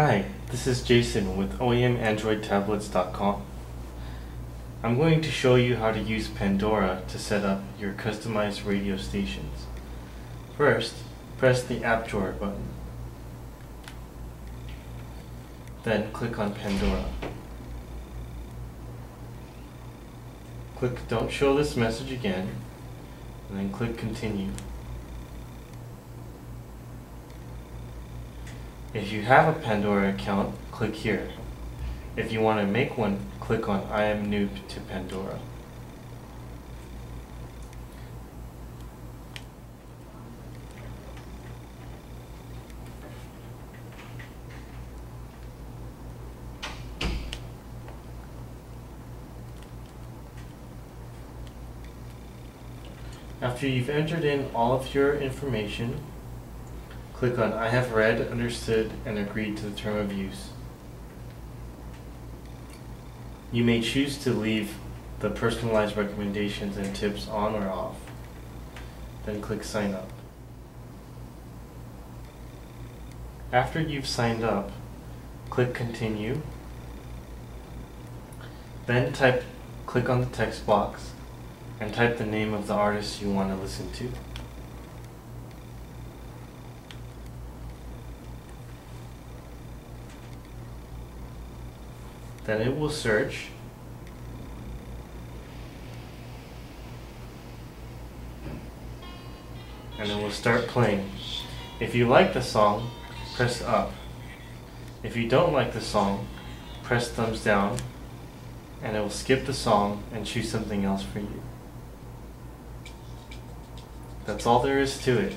Hi, this is Jason with OEMAndroidTablets.com. I'm going to show you how to use Pandora to set up your customized radio stations. First, press the App Drawer button. Then click on Pandora. Click Don't Show This Message Again, and then click Continue. If you have a Pandora account, click here. If you want to make one, click on I am new to Pandora. After you've entered in all of your information, click on I have read, understood, and agreed to the term of use. You may choose to leave the personalized recommendations and tips on or off. Then click sign up. After you've signed up, click continue. Then type click on the text box and type the name of the artist you want to listen to. Then it will search and it will start playing. If you like the song, press up. If you don't like the song, press thumbs down and it will skip the song and choose something else for you. That's all there is to it.